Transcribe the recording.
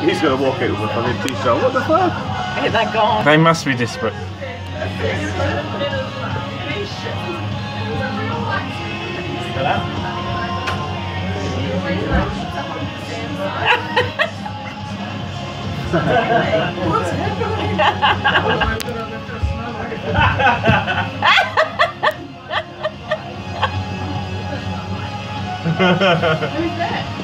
He's gonna walk out with a fucking t-shirt. What the fuck? Get that gone. They must be desperate.